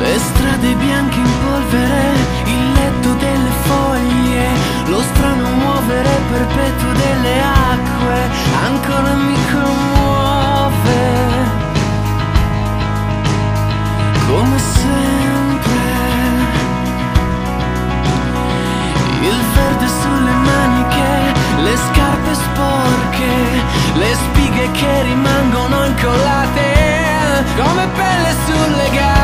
Le strade bianche in polvere, il letto delle foglie, lo strano muovere perpetuo delle acque, ancora mi commuove. Come sempre, il verde sulle maniche, le scarpe sporche, le spighe che rimangono incollate come pelle sulle gambe.